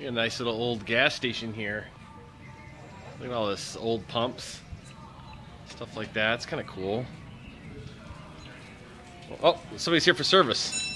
A nice little old gas station here. Look at all this old pumps. Stuff like that. It's kind of cool. Oh, somebody's here for service.